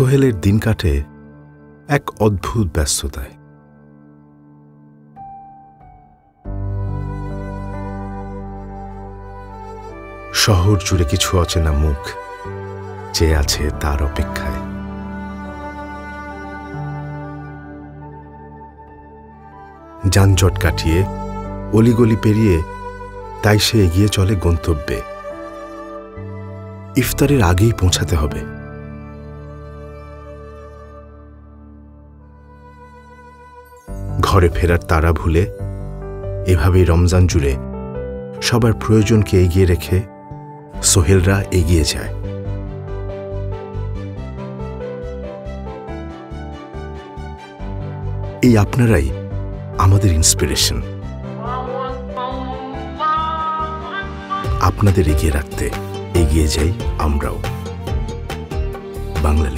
সোহেলের দিন কাটে এক অদ্ভুত ব্যস্ততায়। শহর জুড়ে কিছু অচেনা মুখ চেয়ে আছে তার অপেক্ষায়। যানজট কাটিয়ে, অলিগলি পেরিয়ে, তাই সে এগিয়ে চলে গন্তব্যে। ইফতারের আগেই পৌঁছাতে হবে। ঘরে ফেরার তারা ভুলে, এভাবেই রমজান জুড়ে সবার প্রয়োজনকে এগিয়ে রেখে সোহেলরা এগিয়ে যায়। এই আপনারাই আমাদের ইন্সপিরেশন আপনাদের এগিয়ে রাখতে এগিয়ে যাই আমরাও। বাংলা